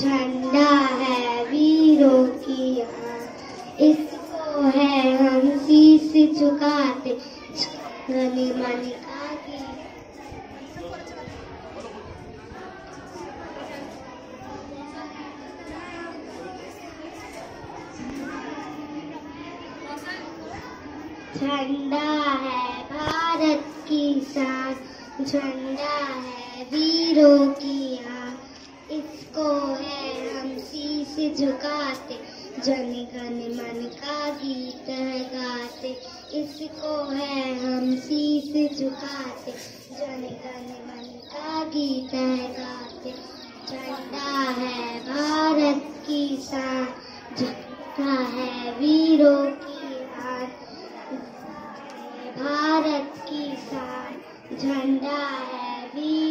झंडा है वीरों की आन इसको है हम शीश झुकाते गने मन का गीत झंडा है, भारत की शान। झंडा है, वीरों की आन इसको है हम शीश झुकाते जन गण मन का गीत है गाते। इसको है हम शीश झुकाते जन गण मन का गीत है गाते। झंडा है भारत की शान। झंडा है वीरों की शान झंडा है वीर